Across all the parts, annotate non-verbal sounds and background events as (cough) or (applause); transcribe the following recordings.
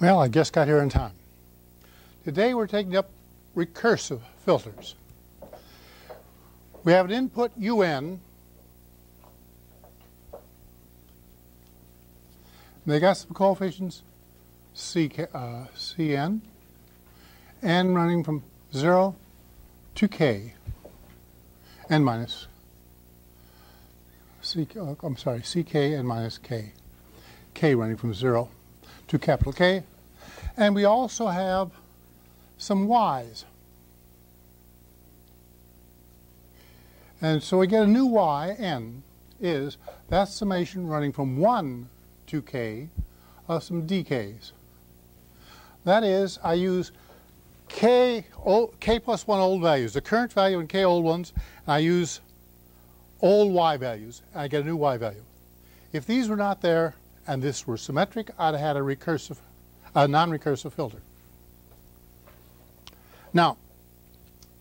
Well, I just got here in time. Today we're taking up recursive filters. We have an input un. They got some coefficients CK, uh, cn, n running from 0 to k, n minus, C, uh, I'm sorry, ck n minus k, k running from 0 to capital K. And we also have some y's. And so we get a new y, n, is that summation running from 1 to k of some dk's. That is, I use k, k plus 1 old values, the current value and k old ones, and I use old y values, and I get a new y value. If these were not there, and this were symmetric, I'd have had a recursive, a non-recursive filter. Now,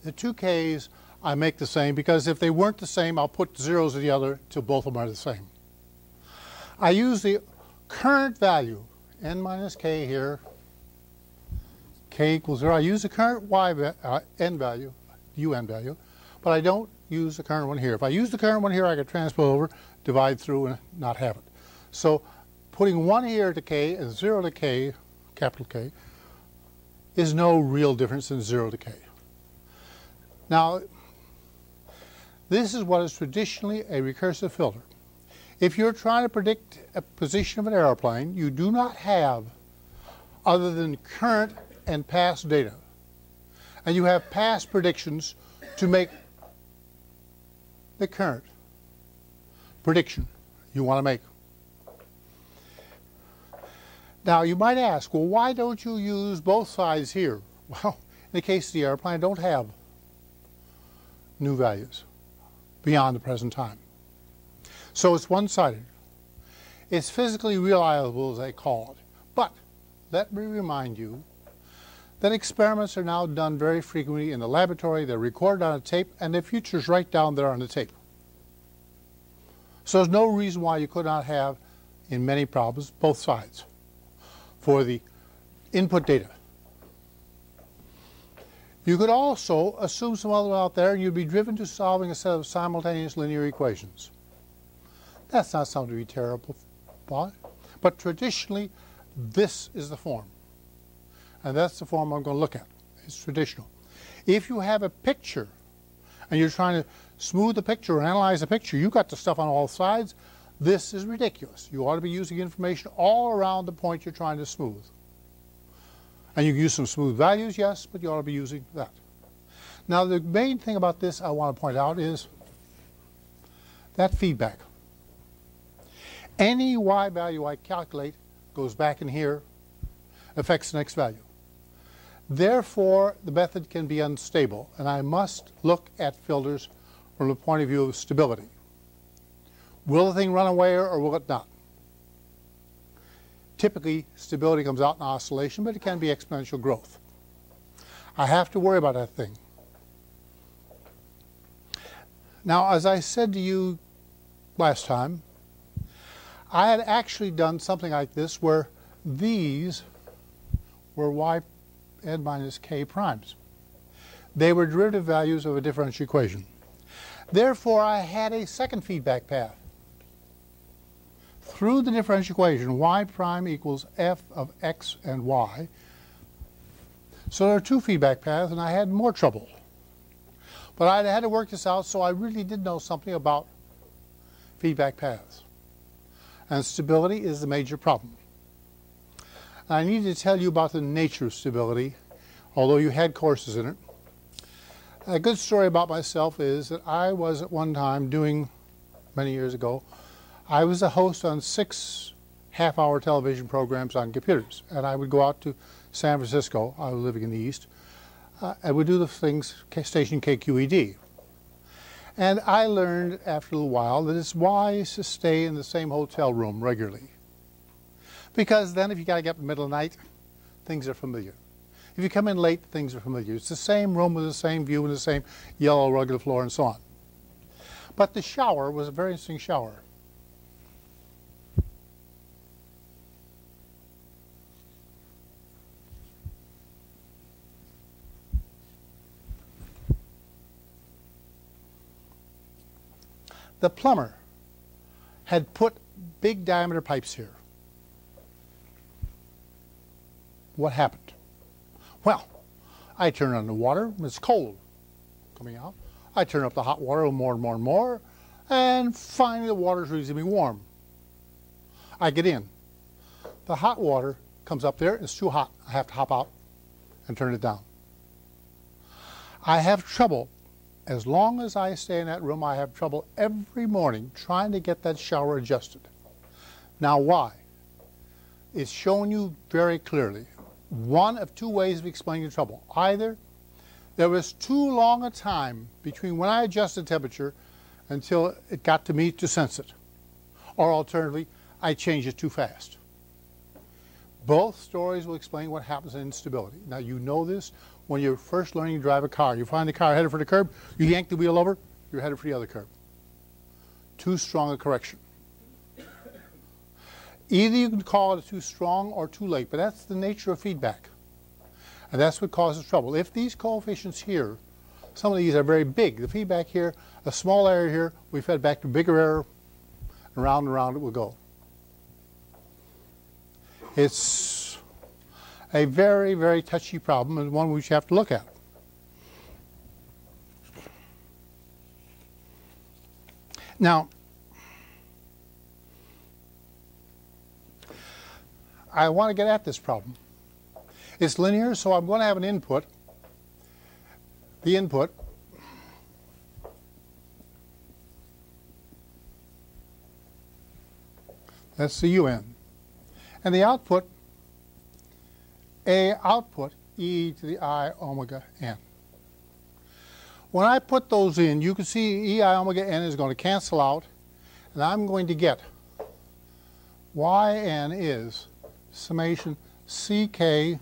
the two Ks I make the same because if they weren't the same, I'll put zeros in the other till both of them are the same. I use the current value, n minus k here, k equals 0. I use the current y uh, n value, un value, but I don't use the current one here. If I use the current one here, I could transpose over, divide through, and not have it. So putting 1 here to k and 0 to k, capital K, is no real difference than 0 to k. Now, this is what is traditionally a recursive filter. If you're trying to predict a position of an aeroplane, you do not have other than current and past data. And you have past predictions to make the current prediction you want to make. Now, you might ask, well, why don't you use both sides here? (laughs) Well, in the case of the airplane, I don't have new values beyond the present time. So it's one-sided. It's physically realizable, as they call it. But let me remind you that experiments are now done very frequently in the laboratory. They're recorded on a tape, and the future's right down there on the tape. So there's no reason why you could not have, in many problems, both sides for the input data. You could also assume some other out there and you'd be driven to solving a set of simultaneous linear equations. That's not something to be terrible about. But traditionally, this is the form. And that's the form I'm going to look at. It's traditional. If you have a picture and you're trying to smooth the picture or analyze the picture, you've got the stuff on all sides, this is ridiculous. You ought to be using information all around the point you're trying to smooth. And you can use some smooth values, yes, but you ought to be using that. Now, the main thing about this I want to point out is that feedback. Any y value I calculate goes back in here, affects the next value. Therefore, the method can be unstable, and I must look at filters from the point of view of stability. Will the thing run away or will it not? Typically, stability comes out in oscillation, but it can be exponential growth. I have to worry about that thing. Now, as I said to you last time, I had actually done something like this where these were y n minus k primes. They were derivative values of a differential equation. Therefore, I had a second feedback path through the differential equation, y prime equals f of x and y. So there are two feedback paths, and I had more trouble. But I had to work this out, so I really did know something about feedback paths. And stability is the major problem. I need to tell you about the nature of stability, although you had courses in it. A good story about myself is that I was at one time doing, many years ago, I was a host on six half-hour television programs on computers, and I would go out to San Francisco. I was living in the East. Uh, I would do the things station KQED. And I learned after a little while that it's wise to stay in the same hotel room regularly. Because then if you got to get up in the middle of the night, things are familiar. If you come in late, things are familiar. It's the same room with the same view and the same yellow rugged floor and so on. But the shower was a very interesting shower. The plumber had put big diameter pipes here. What happened? Well, I turn on the water, it's cold coming out. I turn up the hot water more and more and more, and finally the water's reasonably warm. I get in. The hot water comes up there, it's too hot. I have to hop out and turn it down. I have trouble. As long as I stay in that room, I have trouble every morning trying to get that shower adjusted. Now, why? It's shown you very clearly. One of two ways of explaining the trouble. Either there was too long a time between when I adjusted the temperature until it got to me to sense it. Or alternatively, I changed it too fast. Both stories will explain what happens in instability. Now you know this when you're first learning to drive a car. You find the car headed for the curb, you yank the wheel over, you're headed for the other curb. Too strong a correction. Either you can call it too strong or too late, but that's the nature of feedback. And that's what causes trouble. If these coefficients here, some of these are very big, the feedback here, a small error here, we fed back to bigger error, and round and round it will go. It's a very, very touchy problem and one which you have to look at. Now, I want to get at this problem. It's linear, so I'm going to have an input. The input that's the UN and the output, A output, e to the i omega n. When I put those in, you can see ei omega n is going to cancel out, and I'm going to get yn is summation ck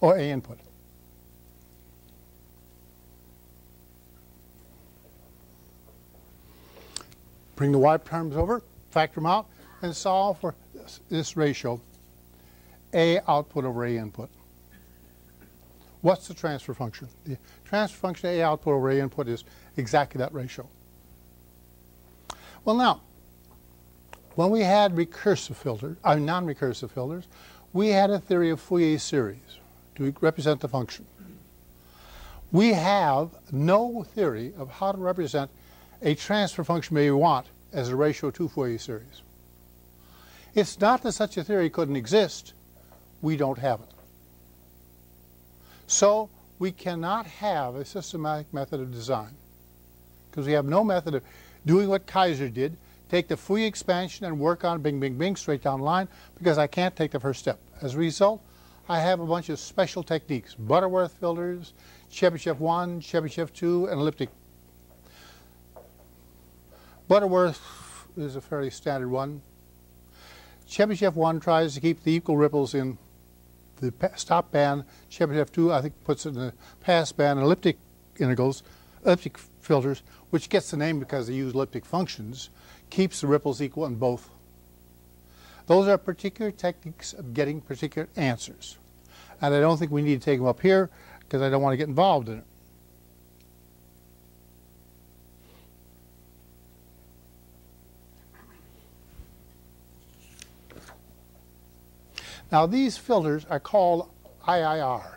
or A input. Bring the y terms over, factor them out, and solve for this, this ratio, A output over A input. What's the transfer function? The transfer function A output over A input is exactly that ratio. Well now, when we had recursive filters, uh, non-recursive filters, we had a theory of Fourier series to represent the function. We have no theory of how to represent a transfer function we want as a ratio 2 Fourier series. It's not that such a theory couldn't exist, we don't have it. So we cannot have a systematic method of design because we have no method of doing what Kaiser did, take the Fourier expansion and work on bing, bing, bing straight down line because I can't take the first step. As a result, I have a bunch of special techniques, Butterworth filters, Chebyshev 1, Chebyshev 2, and elliptic. Butterworth is a fairly standard one. Chebyshev 1 tries to keep the equal ripples in the stop band. Chebyshev 2, I think, puts it in the pass band. Elliptic integrals, elliptic filters, which gets the name because they use elliptic functions, keeps the ripples equal in both those are particular techniques of getting particular answers. And I don't think we need to take them up here because I don't want to get involved in it. Now these filters are called IIR.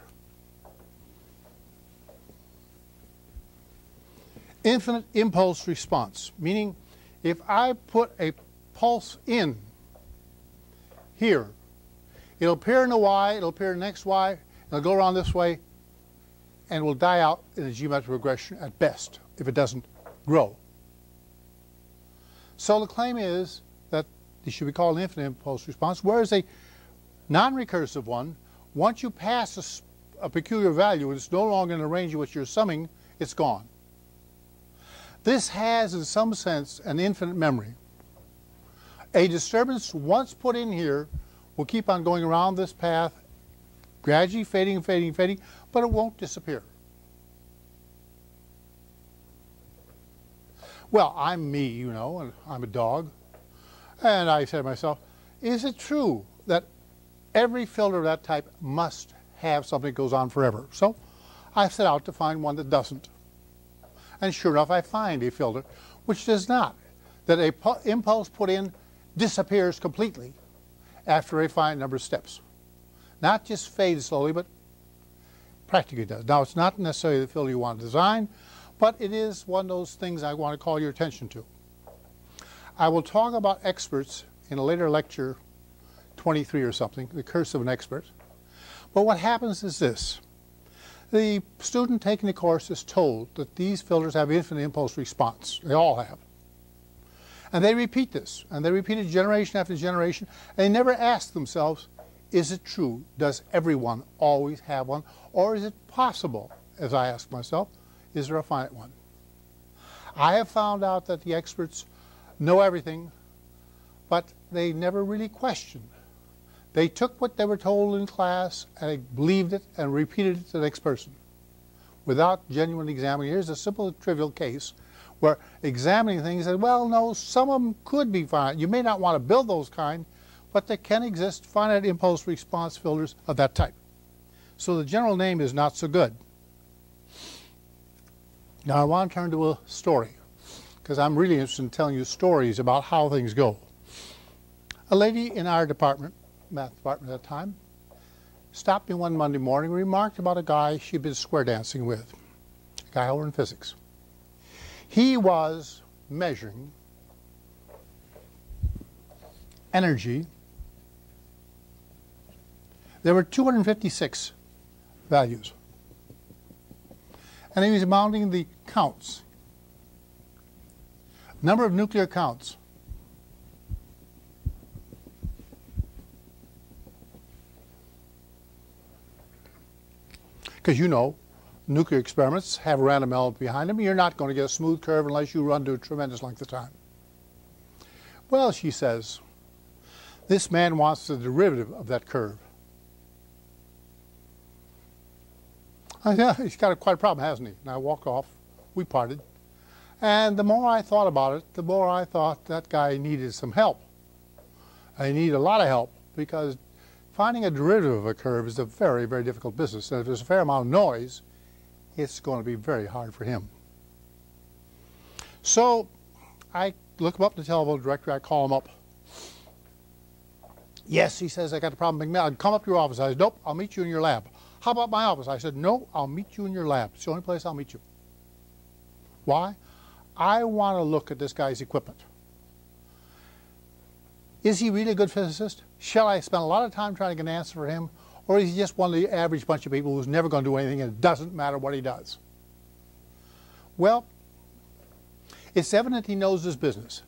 Infinite impulse response, meaning if I put a pulse in here. It'll appear in the y, it'll appear in the next y, it'll go around this way, and will die out in a geometric regression at best if it doesn't grow. So the claim is that it should be called infinite impulse response, whereas a non-recursive one, once you pass a, a peculiar value it's no longer in the range which you're summing, it's gone. This has, in some sense, an infinite memory. A disturbance once put in here will keep on going around this path, gradually fading and fading fading, but it won't disappear. Well, I'm me, you know, and I'm a dog. And I said to myself, is it true that every filter of that type must have something that goes on forever? So I set out to find one that doesn't. And sure enough, I find a filter which does not. That a impulse put in disappears completely after a finite number of steps. Not just fades slowly, but practically does. Now, it's not necessarily the filter you want to design, but it is one of those things I want to call your attention to. I will talk about experts in a later lecture, 23 or something, the curse of an expert. But what happens is this. The student taking the course is told that these filters have infinite impulse response. They all have. And they repeat this, and they repeat it generation after generation, and they never ask themselves, is it true? Does everyone always have one? Or is it possible, as I ask myself, is there a finite one? I have found out that the experts know everything, but they never really question. They took what they were told in class and believed it and repeated it to the next person without genuinely examining. Here's a simple, trivial case where examining things said, well, no, some of them could be finite. You may not want to build those kind, but there can exist finite impulse response filters of that type. So the general name is not so good. Now I want to turn to a story because I'm really interested in telling you stories about how things go. A lady in our department, math department at that time, stopped me one Monday morning remarked about a guy she'd been square dancing with, a guy over in physics. He was measuring energy. There were 256 values. And he was mounting the counts. Number of nuclear counts. Because you know, nuclear experiments have a random element behind them. You're not going to get a smooth curve unless you run to a tremendous length of time. Well, she says, this man wants the derivative of that curve. I said, he's got a, quite a problem, hasn't he? And I walked off. We parted. And the more I thought about it, the more I thought that guy needed some help. I need a lot of help because finding a derivative of a curve is a very, very difficult business. And if there's a fair amount of noise, it's going to be very hard for him. So I look him up in the telephone directory. I call him up. Yes, he says, I got a problem. I'd come up to your office. I said, nope, I'll meet you in your lab. How about my office? I said, no, I'll meet you in your lab. It's the only place I'll meet you. Why? I want to look at this guy's equipment. Is he really a good physicist? Shall I spend a lot of time trying to get an answer for him? Or is he just one of the average bunch of people who's never going to do anything and it doesn't matter what he does? Well, it's evident he knows his business.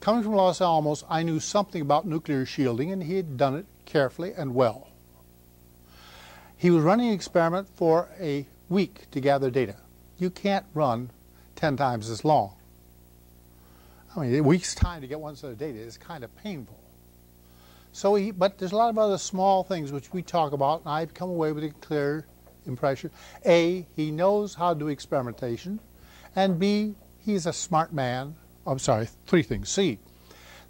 Coming from Los Alamos, I knew something about nuclear shielding and he had done it carefully and well. He was running an experiment for a week to gather data. You can't run 10 times as long. I mean, a week's time to get one set of data is kind of painful. So he, but there's a lot of other small things which we talk about, and I've come away with a clear impression. A, he knows how to do experimentation, and B, he's a smart man. I'm sorry, three things. C,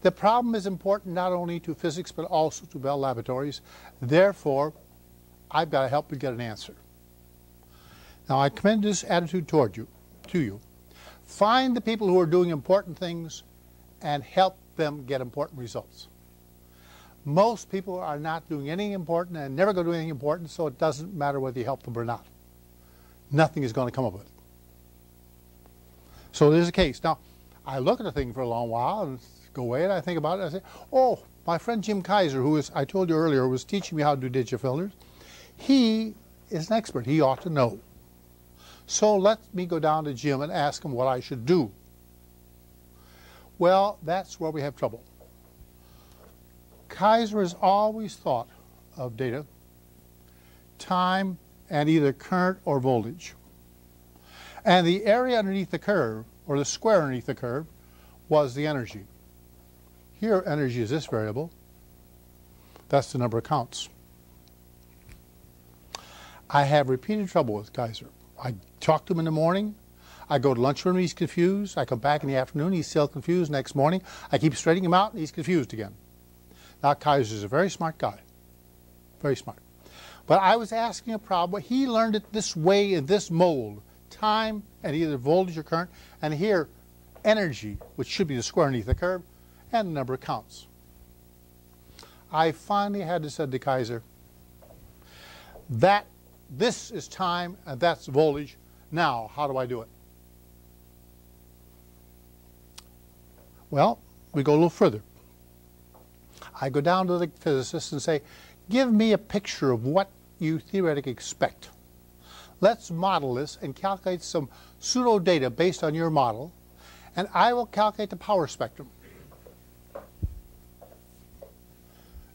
the problem is important not only to physics but also to Bell Laboratories. Therefore, I've got to help you get an answer. Now, I commend this attitude toward you, to you. Find the people who are doing important things and help them get important results. Most people are not doing anything important and never going to do anything important, so it doesn't matter whether you help them or not. Nothing is going to come of it. So there's a case. Now, I look at the thing for a long while and go away and I think about it. I say, oh, my friend Jim Kaiser, who is, I told you earlier, was teaching me how to do digital filters. He is an expert. He ought to know. So let me go down to Jim and ask him what I should do. Well, that's where we have trouble. Kaiser has always thought of data, time, and either current or voltage. And the area underneath the curve, or the square underneath the curve, was the energy. Here, energy is this variable. That's the number of counts. I have repeated trouble with Kaiser. I talk to him in the morning. I go to lunchroom, he's confused. I come back in the afternoon, he's still confused. Next morning, I keep straightening him out, and he's confused again. Now, Kaiser's a very smart guy, very smart. But I was asking a problem. He learned it this way in this mold, time and either voltage or current, and here energy, which should be the square underneath the curve, and the number of counts. I finally had to say to Kaiser, that this is time and that's voltage. Now, how do I do it? Well, we go a little further. I go down to the physicist and say, give me a picture of what you theoretically expect. Let's model this and calculate some pseudo data based on your model, and I will calculate the power spectrum.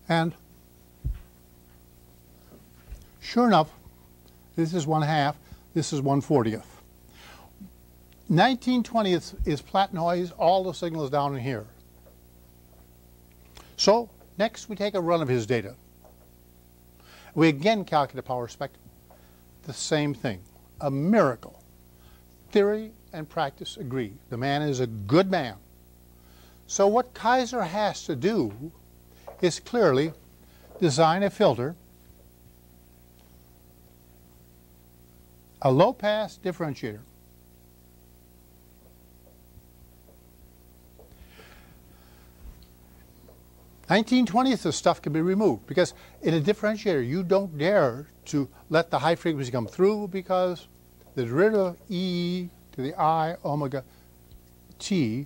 And sure enough, this is one half, this is one fortieth. 1920th is flat noise, all the signals down in here. So next we take a run of his data. We again calculate the power spectrum. The same thing, a miracle. Theory and practice agree. The man is a good man. So what Kaiser has to do is clearly design a filter, a low-pass differentiator. Nineteen twentieths of stuff can be removed because in a differentiator you don't dare to let the high frequency come through because the derivative of E to the I omega T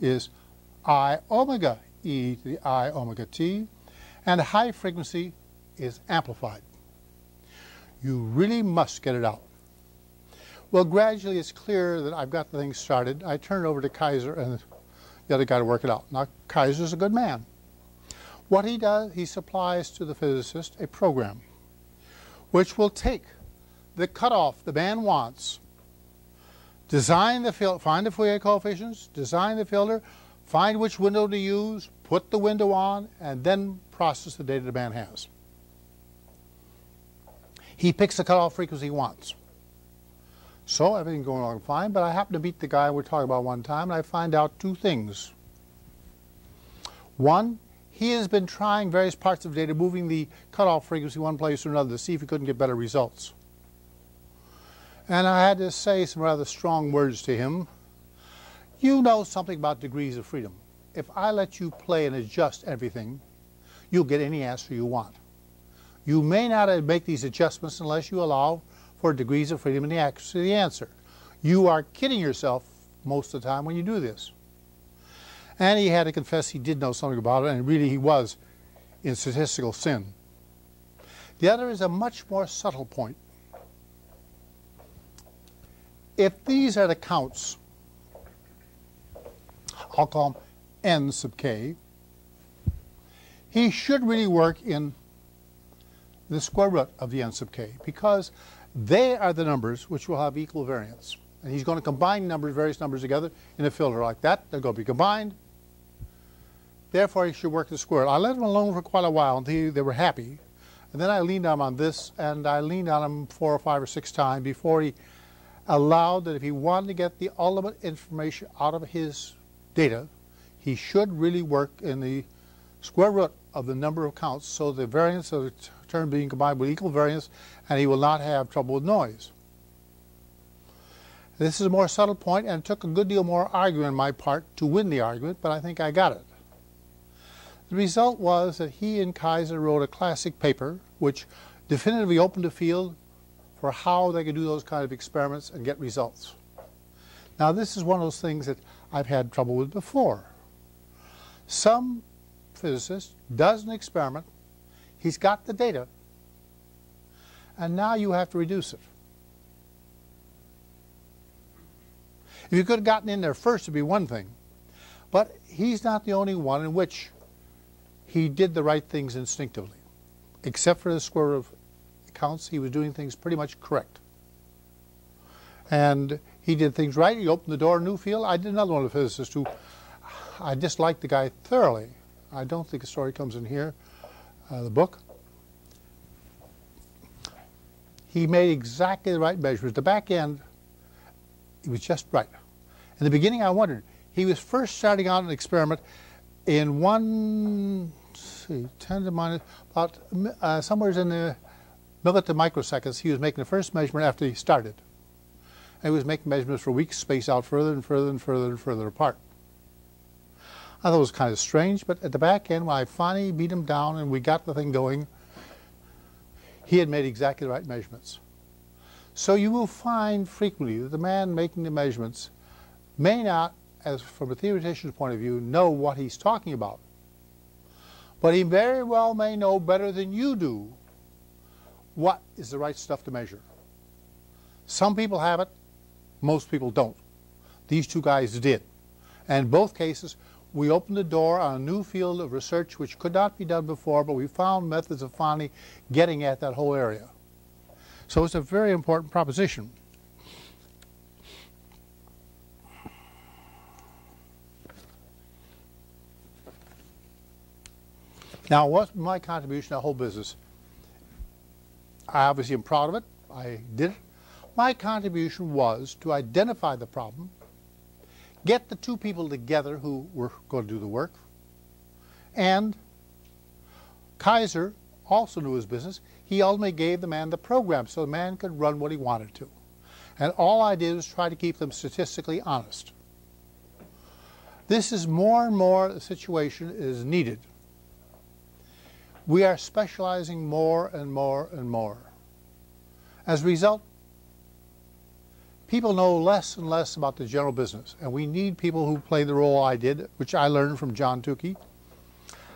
is I omega e to the i omega t, and high frequency is amplified. You really must get it out. Well, gradually it's clear that I've got the thing started. I turn it over to Kaiser and the other guy to work it out. Now, Kaiser's a good man. What he does, he supplies to the physicist a program which will take the cutoff the man wants, design the filter, find the Fourier coefficients, design the filter, find which window to use, put the window on, and then process the data the man has. He picks the cutoff frequency he wants. So everything's going along fine, but I happen to meet the guy we're talking about one time, and I find out two things. One, he has been trying various parts of data, moving the cutoff frequency one place or another to see if he couldn't get better results. And I had to say some rather strong words to him you know something about degrees of freedom. If I let you play and adjust everything, you'll get any answer you want. You may not make these adjustments unless you allow for degrees of freedom in the accuracy of the answer. You are kidding yourself most of the time when you do this. And he had to confess he did know something about it, and really he was in statistical sin. The other is a much more subtle point. If these are the counts I'll call him n sub k, he should really work in the square root of the n sub k because they are the numbers which will have equal variance. And he's going to combine numbers, various numbers together in a filter like that. They're going to be combined. Therefore, he should work the square. Root. I let him alone for quite a while until they were happy. And then I leaned on him on this, and I leaned on him four or five or six times before he allowed that if he wanted to get the ultimate information out of his data, he should really work in the square root of the number of counts, so the variance of the term being combined with equal variance, and he will not have trouble with noise. This is a more subtle point, and it took a good deal more arguing on my part to win the argument, but I think I got it. The result was that he and Kaiser wrote a classic paper which definitively opened the field for how they could do those kind of experiments and get results. Now, this is one of those things that I've had trouble with before. Some physicist does an experiment, he's got the data, and now you have to reduce it. If you could have gotten in there first, it'd be one thing. But he's not the only one in which he did the right things instinctively. Except for the square of counts, he was doing things pretty much correct. And he did things right. He opened the door new field. I did another one of the physicists who I disliked the guy thoroughly. I don't think the story comes in here, uh, the book. He made exactly the right measurements. The back end, it was just right. In the beginning, I wondered. He was first starting out an experiment in one see, 10 to minus, about uh, somewhere in the milli to microseconds, he was making the first measurement after he started. And he was making measurements for weeks spaced out further and further and further and further apart. I thought it was kind of strange, but at the back end, when I finally beat him down and we got the thing going, he had made exactly the right measurements. So you will find frequently that the man making the measurements may not, as from a theoretician's point of view, know what he's talking about. But he very well may know better than you do what is the right stuff to measure. Some people have it, most people don't. These two guys did. And in both cases, we opened the door on a new field of research which could not be done before, but we found methods of finally getting at that whole area. So it's a very important proposition. Now, what's my contribution to the whole business? I obviously am proud of it. I did it. My contribution was to identify the problem, get the two people together who were going to do the work, and Kaiser also knew his business. He ultimately gave the man the program so the man could run what he wanted to. And all I did was try to keep them statistically honest. This is more and more the situation is needed we are specializing more and more and more. As a result, people know less and less about the general business, and we need people who play the role I did, which I learned from John Tukey,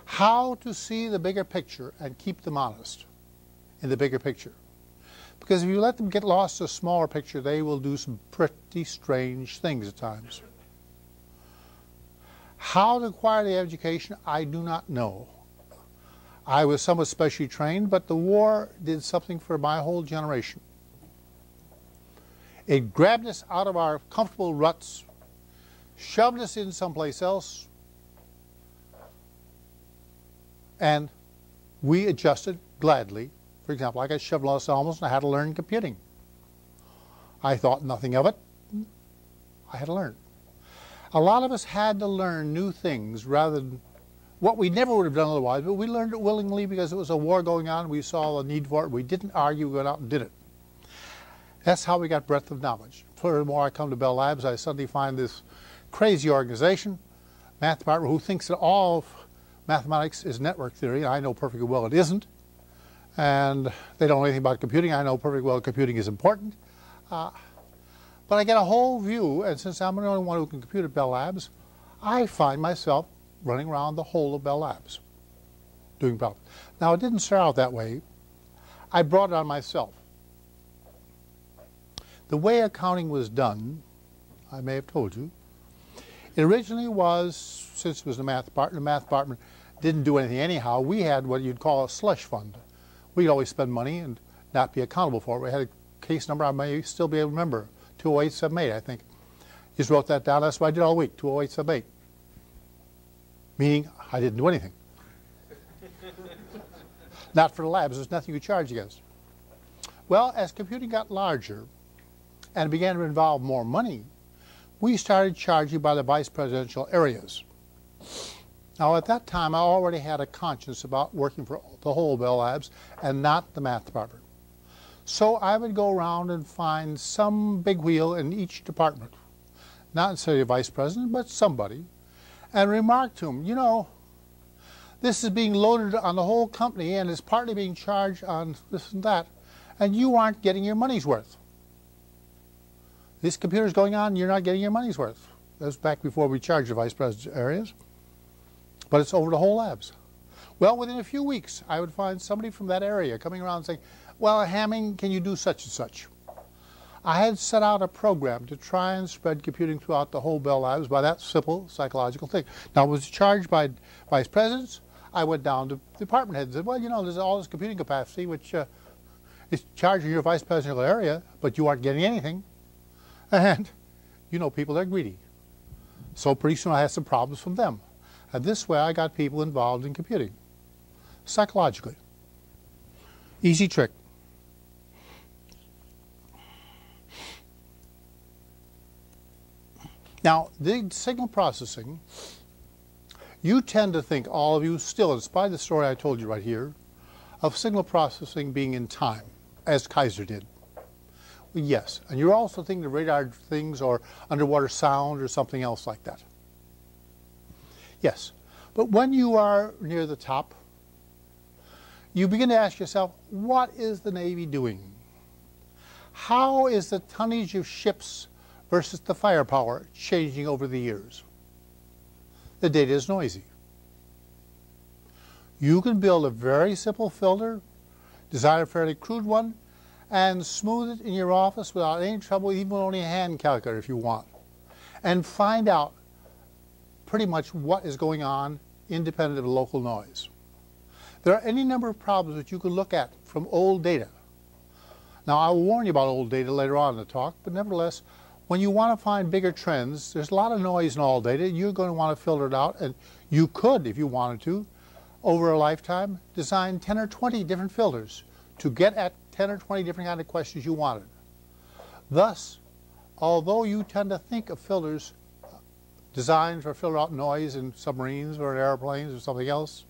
how to see the bigger picture and keep them honest in the bigger picture. Because if you let them get lost in a smaller picture, they will do some pretty strange things at times. How to acquire the education, I do not know. I was somewhat specially trained, but the war did something for my whole generation. It grabbed us out of our comfortable ruts, shoved us in someplace else, and we adjusted gladly. For example, I got shoved Los Alamos and I had to learn computing. I thought nothing of it. I had to learn. A lot of us had to learn new things rather than what we never would have done otherwise, but we learned it willingly because it was a war going on. We saw the need for it. We didn't argue. We went out and did it. That's how we got breadth of knowledge. Furthermore, I come to Bell Labs, I suddenly find this crazy organization, math department, who thinks that all mathematics is network theory. I know perfectly well it isn't. And they don't know anything about computing. I know perfectly well computing is important. Uh, but I get a whole view, and since I'm the only one who can compute at Bell Labs, I find myself running around the whole of Bell Labs doing problems. Now, it didn't start out that way. I brought it on myself. The way accounting was done, I may have told you, it originally was, since it was the math department, the math department didn't do anything anyhow, we had what you'd call a slush fund. We'd always spend money and not be accountable for it. We had a case number I may still be able to remember, 20878, I think. Just wrote that down. That's what I did all week, 20878 meaning I didn't do anything. (laughs) Not for the labs, there's nothing you charge against. Well, as computing got larger and began to involve more money, we started charging by the vice presidential areas. Now, at that time, I already had a conscience about working for the whole Bell Labs and not the math department. So I would go around and find some big wheel in each department. Not necessarily a vice president, but somebody and remark to him, you know, this is being loaded on the whole company and is partly being charged on this and that, and you aren't getting your money's worth. This computer's going on, you're not getting your money's worth. That was back before we charged the vice president areas, but it's over the whole labs. Well, within a few weeks, I would find somebody from that area coming around saying, well, Hamming, can you do such and such? I had set out a program to try and spread computing throughout the whole Bell Labs by that simple psychological thing. Now, I was charged by vice presidents. I went down to department heads and said, well, you know, there's all this computing capacity which uh, is charging your vice presidential area, but you aren't getting anything. (laughs) And, you know, people are greedy. So pretty soon I had some problems from them. And this way I got people involved in computing, psychologically. Easy trick. Now, the signal processing You tend to think, all of you still, in spite of the story I told you right here, of signal processing being in time, as Kaiser did. Yes, and you're also thinking of radar things or underwater sound or something else like that. Yes, but when you are near the top, you begin to ask yourself, what is the Navy doing? How is the tonnage of ships versus the firepower changing over the years? The data is noisy. You can build a very simple filter, design a fairly crude one, and smooth it in your office without any trouble, even with only a hand calculator if you want, and find out pretty much what is going on independent of local noise. There are any number of problems that you can look at from old data. Now, I will warn you about old data later on in the talk, but nevertheless, when you want to find bigger trends, there's a lot of noise in all data. You're going to want to filter it out, and you could, if you wanted to, over a lifetime, design 10 or 20 different filters to get at 10 or 20 different kind of questions you wanted. Thus, although you tend to think of filters uh, designed for filter out noise in submarines or in airplanes or something else,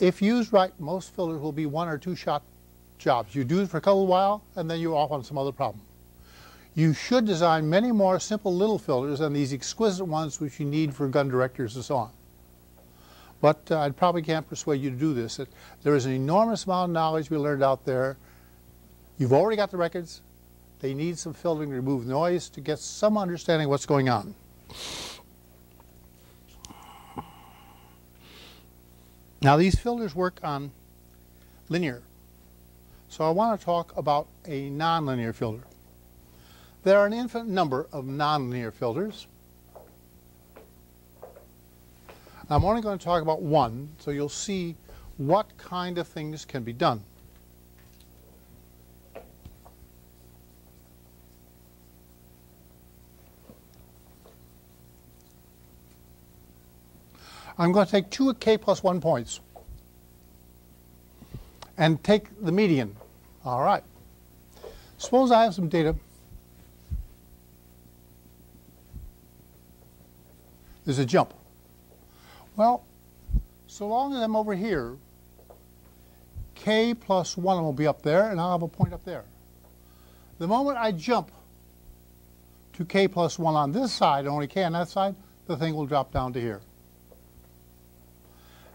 if used right, most filters will be one or two shot jobs. You do it for a couple of while, and then you're off on some other problem. You should design many more simple little filters than these exquisite ones which you need for gun directors and so on. But uh, I probably can't persuade you to do this. It, there is an enormous amount of knowledge we learned out there. You've already got the records. They need some filtering to remove noise to get some understanding of what's going on. Now these filters work on linear. So I want to talk about a nonlinear filter. There are an infinite number of nonlinear filters. I'm only going to talk about one, so you'll see what kind of things can be done. I'm going to take two k plus 1 points and take the median. All right. Suppose I have some data. There's a jump. Well, so long as I'm over here, k plus 1 will be up there, and I'll have a point up there. The moment I jump to k plus 1 on this side, only k on that side, the thing will drop down to here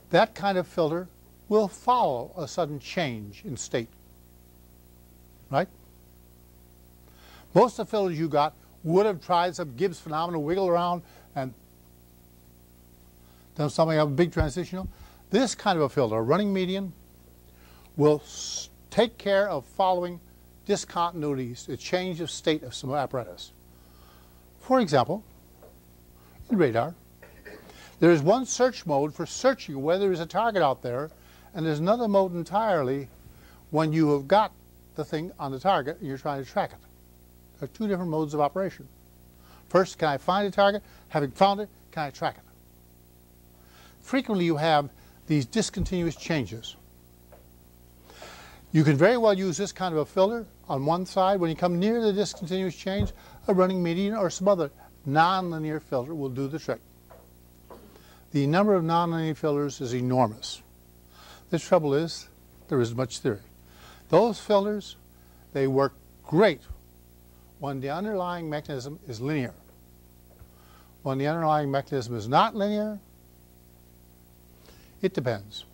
that kind of filter will follow a sudden change in state. Right? Most of the filters you got would have tried some Gibbs phenomenon, wiggle around, and done something of a big transitional. This kind of a filter, a running median, will take care of following discontinuities, a change of state of some apparatus. For example, in radar, there is one search mode for searching whether there's a target out there, and there's another mode entirely when you have got the thing on the target and you're trying to track it. There are two different modes of operation. First, can I find a target? Having found it, can I track it? Frequently you have these discontinuous changes. You can very well use this kind of a filter on one side. When you come near the discontinuous change, a running median or some other nonlinear filter will do the trick. The number of nonlinear filters is enormous. The trouble is, there isn't much theory. Those filters, they work great when the underlying mechanism is linear. When the underlying mechanism is not linear, it depends.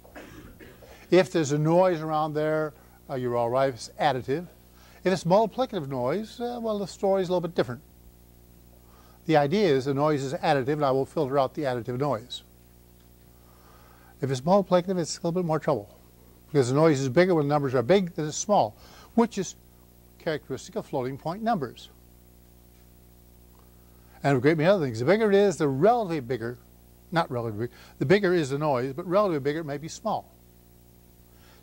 If there's a noise around there, uh, you're all right. It's additive. If it's multiplicative noise, uh, well, the story's a little bit different. The idea is the noise is additive, and I will filter out the additive noise. If it's multiplicative, it's a little bit more trouble because the noise is bigger when the numbers are big than it's small, which is characteristic of floating point numbers. And a great many other things. The bigger it is, the relatively bigger, not relatively the bigger is the noise, but relatively bigger it may be small.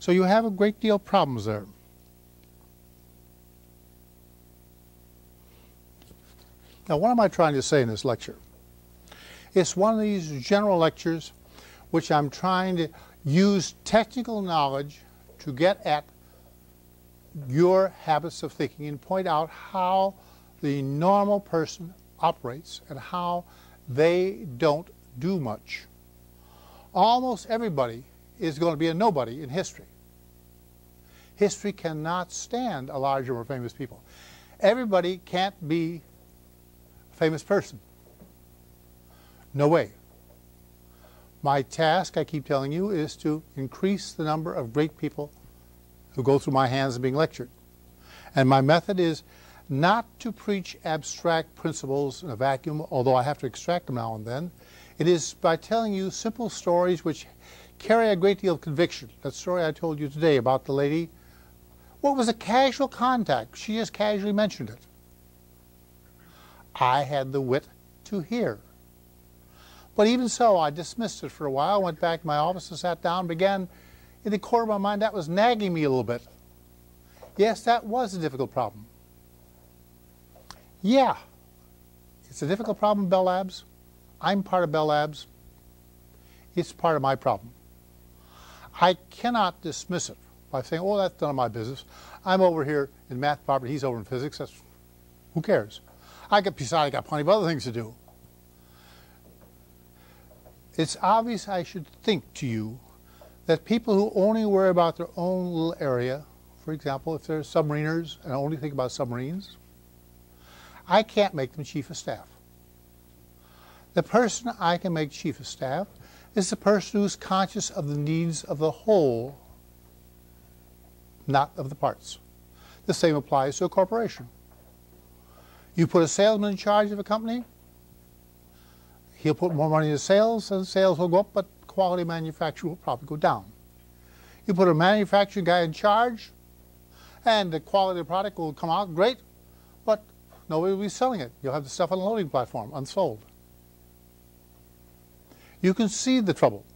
So you have a great deal of problems there. Now, what am I trying to say in this lecture? It's one of these general lectures which I'm trying to use technical knowledge to get at your habits of thinking and point out how the normal person operates and how they don't do much. Almost everybody is going to be a nobody in history. History cannot stand a large number of famous people. Everybody can't be a famous person. No way. My task, I keep telling you, is to increase the number of great people who go through my hands being lectured. And my method is not to preach abstract principles in a vacuum, although I have to extract them now and then. It is by telling you simple stories which carry a great deal of conviction. That story I told you today about the lady, what was a casual contact? She just casually mentioned it. I had the wit to hear. But even so, I dismissed it for a while, went back to my office and sat down, began in the corner of my mind, that was nagging me a little bit. Yes, that was a difficult problem. Yeah, it's a difficult problem, Bell Labs. I'm part of Bell Labs. It's part of my problem. I cannot dismiss it by saying, oh, that's none of my business. I'm over here in math department, he's over in physics. That's, who cares? I got, besides, I got plenty of other things to do. It's obvious I should think to you that people who only worry about their own little area, for example, if they're submariners and only think about submarines, I can't make them chief of staff. The person I can make chief of staff is the person who's conscious of the needs of the whole, not of the parts. The same applies to a corporation. You put a salesman in charge of a company, he'll put more money into sales, and sales will go up, but quality manufacturing will probably go down. You put a manufacturing guy in charge, and the quality of the product will come out great, but nobody will be selling it. You'll have the stuff on the loading platform unsold. You can see the trouble.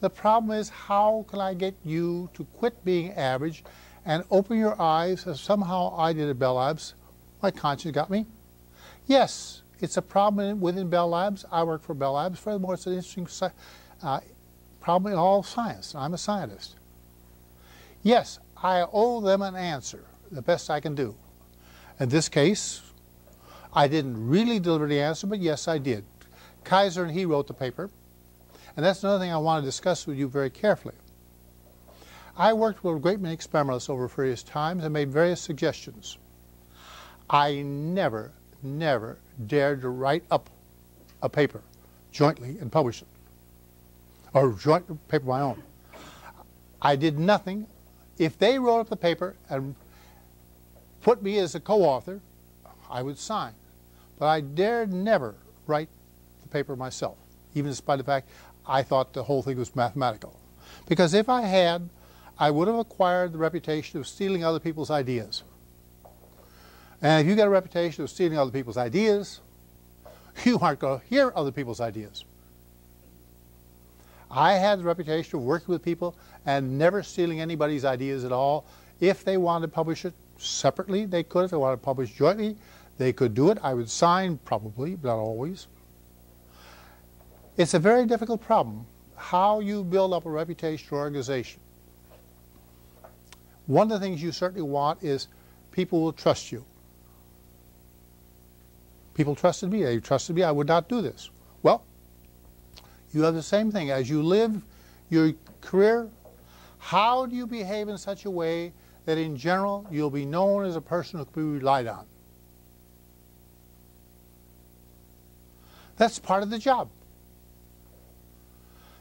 The problem is how can I get you to quit being average and open your eyes as somehow I did at Bell Labs. My conscience got me. Yes, it's a problem within Bell Labs. I work for Bell Labs. Furthermore, it's an interesting uh, problem in all science. I'm a scientist. Yes, I owe them an answer, the best I can do. In this case, I didn't really deliver the answer, but yes, I did. Kaiser and he wrote the paper, and that's another thing I want to discuss with you very carefully. I worked with a great many experimentalists over various times and made various suggestions. I never, never dared to write up a paper jointly and publish it, or joint paper of my own. I did nothing. If they wrote up the paper and put me as a co-author, I would sign. But I dared never write paper myself, even despite the fact I thought the whole thing was mathematical. Because if I had, I would have acquired the reputation of stealing other people's ideas. And if you get a reputation of stealing other people's ideas, (laughs) you aren't going to hear other people's ideas. I had the reputation of working with people and never stealing anybody's ideas at all. If they wanted to publish it separately, they could. If they wanted to publish jointly, they could do it. I would sign, probably, but not always. It's a very difficult problem, how you build up a reputation or organization. One of the things you certainly want is people will trust you. People trusted me. They trusted me. I would not do this. Well, you have the same thing. As you live your career, how do you behave in such a way that in general you'll be known as a person who can be relied on? That's part of the job.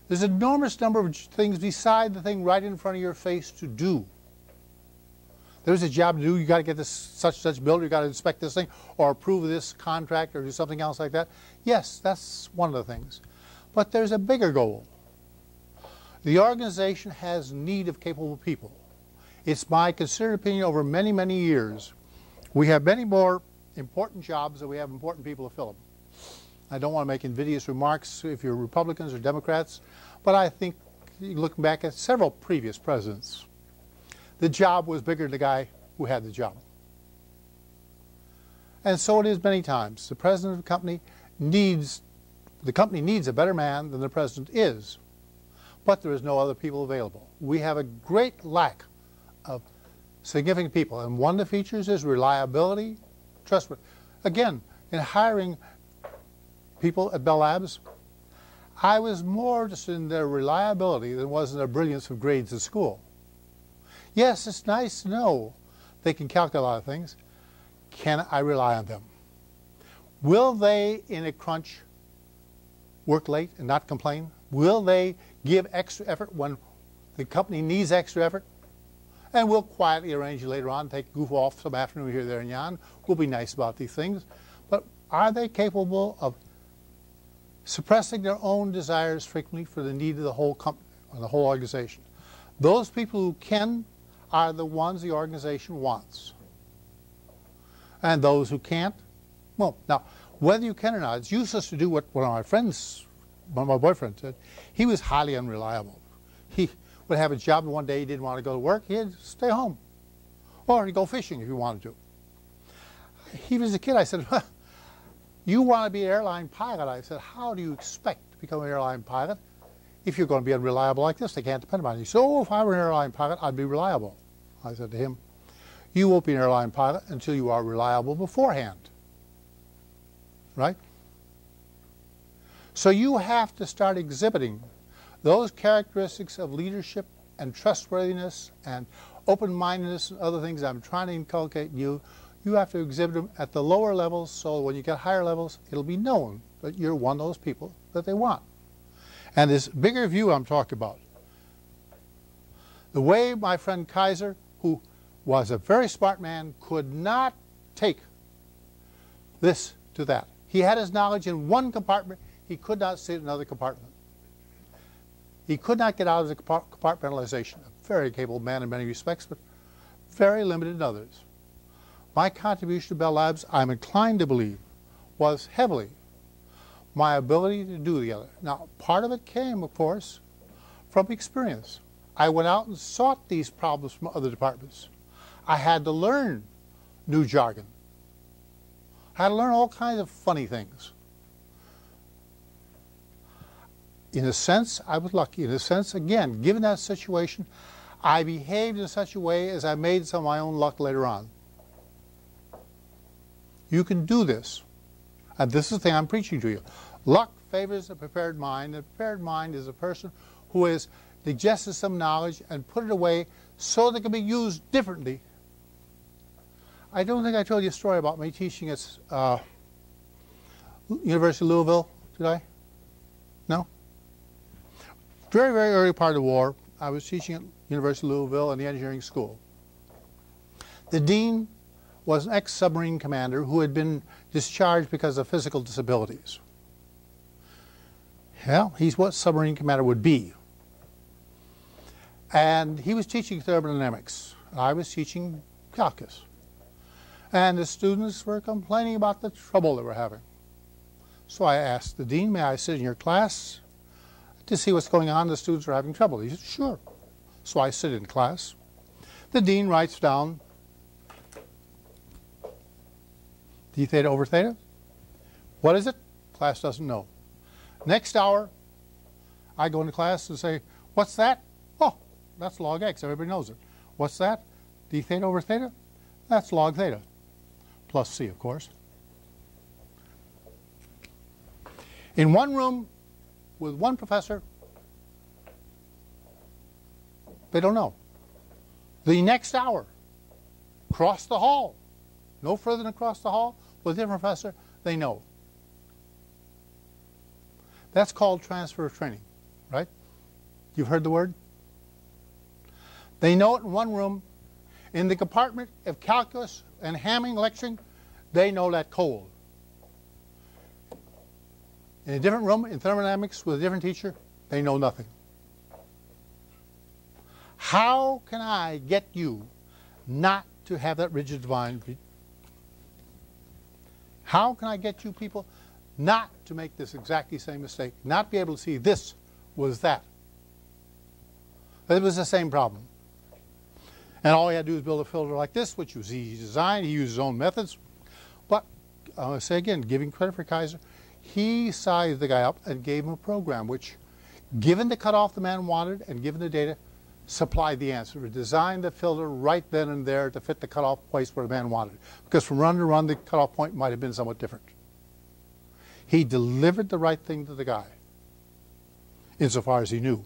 There's an enormous number of things beside the thing right in front of your face to do. There's a job to do. You got to get this such such builder. You got to inspect this thing, or approve this contract, or do something else like that. Yes, that's one of the things. But there's a bigger goal. The organization has need of capable people. It's my considered opinion over many, many years, we have many more important jobs than we have important people to fill them. I don't want to make invidious remarks if you're Republicans or Democrats, but I think looking back at several previous presidents, the job was bigger than the guy who had the job. And so it is many times. The president of the company needs, the company needs a better man than the president is, but there is no other people available. We have a great lack of significant people, and one of the features is reliability, trustworthy. Again, in hiring people at Bell Labs, I was more interested in their reliability than was in their brilliance of grades at school. Yes, it's nice to know they can calculate a lot of things. Can I rely on them? Will they, in a crunch, work late and not complain? Will they give extra effort when the company needs extra effort? And we'll quietly arrange later on, take goof off some afternoon here, there, and yon. We'll be nice about these things. But are they capable of suppressing their own desires frequently for the need of the whole company or the whole organization? Those people who can are the ones the organization wants. And those who can't, well, now, whether you can or not, it's useless to do what one of my friends, one of my boyfriends said. He was highly unreliable. He would have a job and one day he didn't want to go to work, he'd stay home. Or he'd go fishing if he wanted to. He was a kid, I said, you want to be an airline pilot? I said, how do you expect to become an airline pilot if you're going to be unreliable like this? They can't depend on you. So if I were an airline pilot, I'd be reliable. I said to him, you won't be an airline pilot until you are reliable beforehand. Right? So you have to start exhibiting those characteristics of leadership and trustworthiness and open-mindedness and other things I'm trying to inculcate in you, you have to exhibit them at the lower levels so when you get higher levels, it'll be known that you're one of those people that they want. And this bigger view I'm talking about, the way my friend Kaiser, who was a very smart man, could not take this to that. He had his knowledge in one compartment. He could not see it in another compartment. He could not get out of the compartmentalization. A very capable man in many respects, but very limited in others. My contribution to Bell Labs, I'm inclined to believe, was heavily my ability to do the other. Now, part of it came, of course, from experience. I went out and sought these problems from other departments. I had to learn new jargon. I had to learn all kinds of funny things. in a sense, I was lucky. In a sense, again, given that situation, I behaved in such a way as I made some of my own luck later on. You can do this. And this is the thing I'm preaching to you. Luck favors a prepared mind. A prepared mind is a person who has digested some knowledge and put it away so that it can be used differently. I don't think I told you a story about me teaching at uh, University of Louisville, did I? No? very, very early part of the war, I was teaching at University of Louisville in the engineering school. The dean was an ex-submarine commander who had been discharged because of physical disabilities. Well, he's what submarine commander would be. And he was teaching thermodynamics. I was teaching calculus. And the students were complaining about the trouble they were having. So I asked the dean, may I sit in your class? to see what's going on. The students are having trouble. He said, sure. So I sit in class. The dean writes down d theta over theta. What is it? Class doesn't know. Next hour, I go into class and say, what's that? Oh, that's log x. Everybody knows it. What's that? d theta over theta? That's log theta. Plus c, of course. In one room, with one professor, they don't know. The next hour, across the hall, no further than across the hall, with a different professor, they know. That's called transfer of training, right? You've heard the word? They know it in one room. In the compartment of calculus and Hamming lecturing, they know that cold in a different room in thermodynamics with a different teacher, they know nothing. How can I get you not to have that rigid divine? How can I get you people not to make this exactly same mistake, not be able to see this was that? It was the same problem. And all he had to do was build a filter like this, which was easy to design. He used his own methods. But uh, I want to say again, giving credit for Kaiser, he sized the guy up and gave him a program which, given the cutoff the man wanted and given the data, supplied the answer. We designed the filter right then and there to fit the cutoff place where the man wanted. Because from run to run, the cutoff point might have been somewhat different. He delivered the right thing to the guy. insofar as he knew.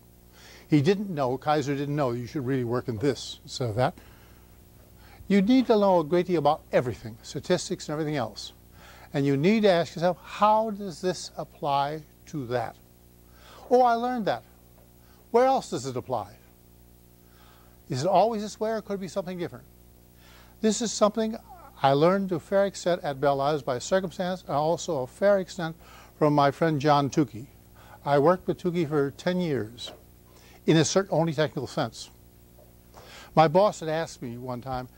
He didn't know, Kaiser didn't know you should really work in this instead of that. You need to know a great deal about everything, statistics and everything else. And you need to ask yourself, how does this apply to that? Oh, I learned that. Where else does it apply? Is it always this way or could it be something different? This is something I learned to a fair extent at Bell Labs by circumstance and also a fair extent from my friend John Tukey. I worked with Tukey for 10 years in a certain only technical sense. My boss had asked me one time,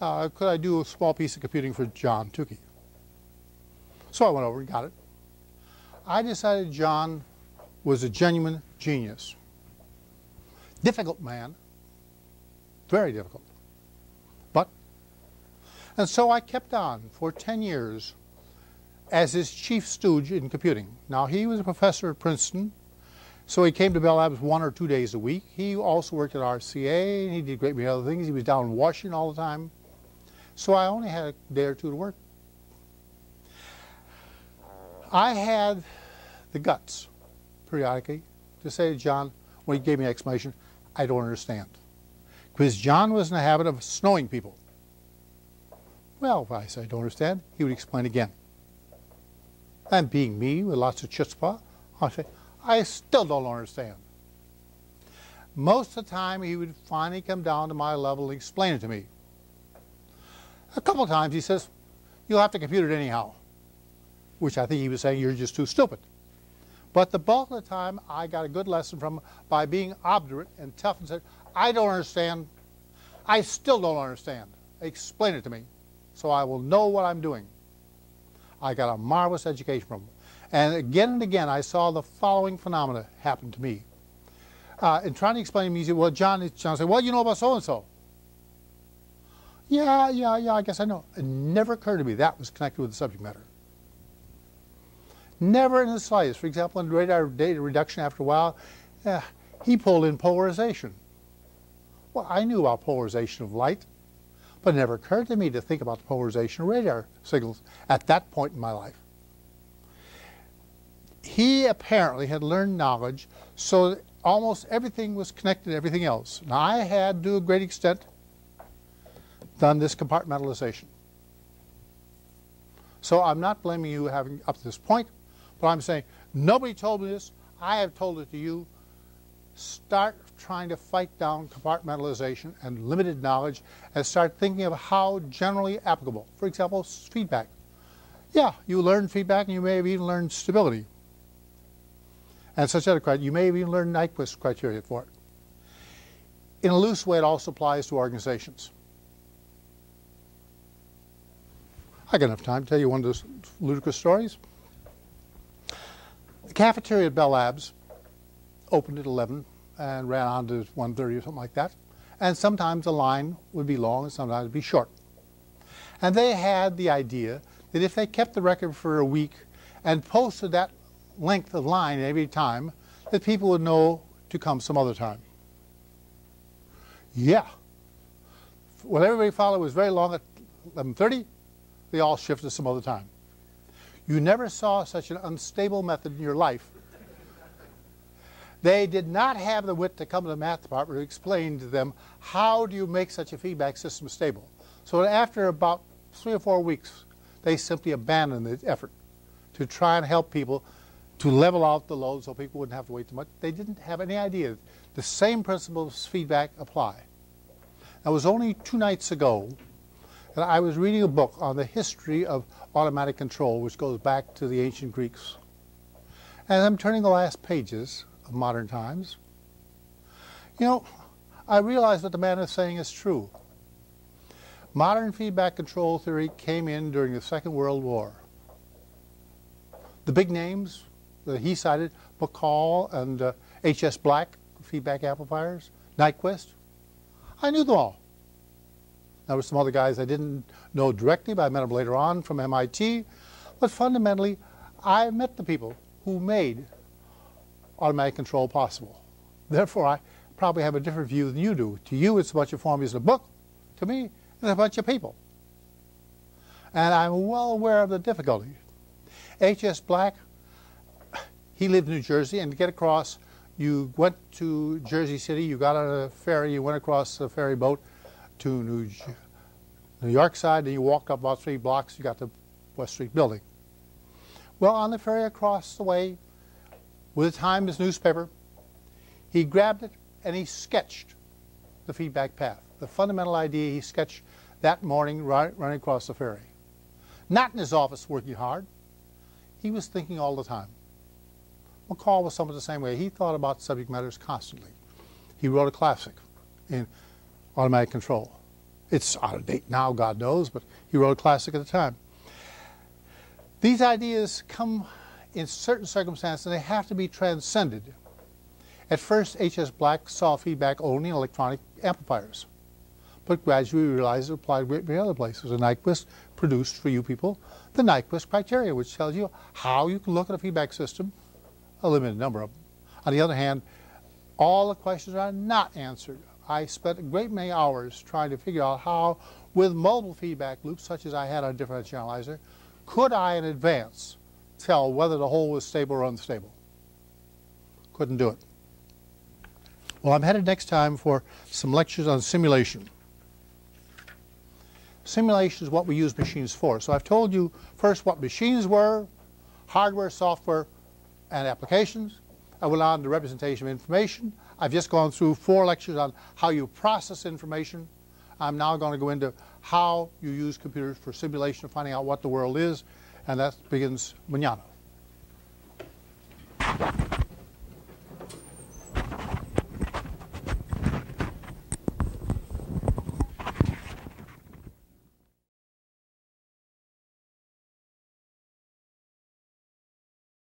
uh, could I do a small piece of computing for John Tukey? So I went over and got it. I decided John was a genuine genius. Difficult man, very difficult. But, and so I kept on for 10 years as his chief stooge in computing. Now, he was a professor at Princeton, so he came to Bell Labs one or two days a week. He also worked at RCA, and he did great many other things. He was down in Washington all the time. So I only had a day or two to work. I had the guts, periodically, to say to John, when he gave me an explanation, I don't understand. Because John was in the habit of snowing people. Well, if I said I don't understand, he would explain again. And being me, with lots of chutzpah, I say, I still don't understand. Most of the time, he would finally come down to my level and explain it to me. A couple times he says, you'll have to compute it anyhow, which I think he was saying you're just too stupid. But the bulk of the time, I got a good lesson from him by being obdurate and tough and said, I don't understand. I still don't understand. Explain it to me so I will know what I'm doing. I got a marvelous education from him. And again and again, I saw the following phenomena happen to me. Uh, in trying to explain to me, well, John, John said, well, you know about so-and-so. Yeah, yeah, yeah, I guess I know. It never occurred to me that was connected with the subject matter. Never in the slightest. For example, in radar data reduction after a while, yeah, he pulled in polarization. Well, I knew about polarization of light, but it never occurred to me to think about the polarization of radar signals at that point in my life. He apparently had learned knowledge so that almost everything was connected to everything else. Now, I had, to a great extent, done this compartmentalization. So I'm not blaming you having up to this point, but I'm saying nobody told me this. I have told it to you. Start trying to fight down compartmentalization and limited knowledge and start thinking of how generally applicable. For example, feedback. Yeah, you learn feedback and you may have even learned stability. And such other criteria. You may have even learned Nyquist criteria for it. In a loose way, it also applies to organizations. I got enough time to tell you one of those ludicrous stories. The cafeteria at Bell Labs opened at 11 and ran on to 1.30 or something like that. And sometimes the line would be long and sometimes it would be short. And they had the idea that if they kept the record for a week and posted that length of line every time, that people would know to come some other time. Yeah. What everybody followed was very long at 11.30, they all shifted some other time. You never saw such an unstable method in your life. They did not have the wit to come to the math department to explain to them how do you make such a feedback system stable. So after about three or four weeks, they simply abandoned the effort to try and help people to level out the load so people wouldn't have to wait too much. They didn't have any idea. The same principles of feedback apply. It was only two nights ago and I was reading a book on the history of automatic control, which goes back to the ancient Greeks. And I'm turning the last pages of modern times. You know, I realize what the man is saying is true. Modern feedback control theory came in during the Second World War. The big names that he cited, MacColl and H.S. Uh, Black, feedback amplifiers, Nyquist, I knew them all. There were some other guys I didn't know directly, but I met them later on from MIT. But fundamentally, I met the people who made automatic control possible. Therefore, I probably have a different view than you do. To you, it's a bunch of formulas in a book. To me, it's a bunch of people. And I'm well aware of the difficulty. H.S. Black, he lived in New Jersey, and to get across, You went to Jersey City, you got on a ferry, you went across the ferry boat to New, New York side, and you walked up about three blocks, you got the West Street building. Well, on the ferry across the way, with the Times newspaper, he grabbed it and he sketched the feedback path. The fundamental idea he sketched that morning right, running across the ferry. Not in his office working hard. He was thinking all the time. MacColl was somewhat the same way. He thought about subject matters constantly. He wrote a classic in automatic control. It's out of date now, God knows, but he wrote a classic at the time. These ideas come in certain circumstances they have to be transcended. At first, H.S. Black saw feedback only in electronic amplifiers, but gradually realized it applied great many other places. And Nyquist produced for you people the Nyquist criteria, which tells you how you can look at a feedback system a limited number of them. On the other hand, all the questions are not answered. I spent a great many hours trying to figure out how, with multiple feedback loops, such as I had on a differential analyzer, could I in advance tell whether the whole was stable or unstable. Couldn't do it. Well, I'm headed next time for some lectures on simulation. Simulation is what we use machines for. So I've told you first what machines were, hardware, software, and applications. I went on to representation of information. I've just gone through four lectures on how you process information. I'm now going to go into how you use computers for simulation finding out what the world is, and that begins mañana.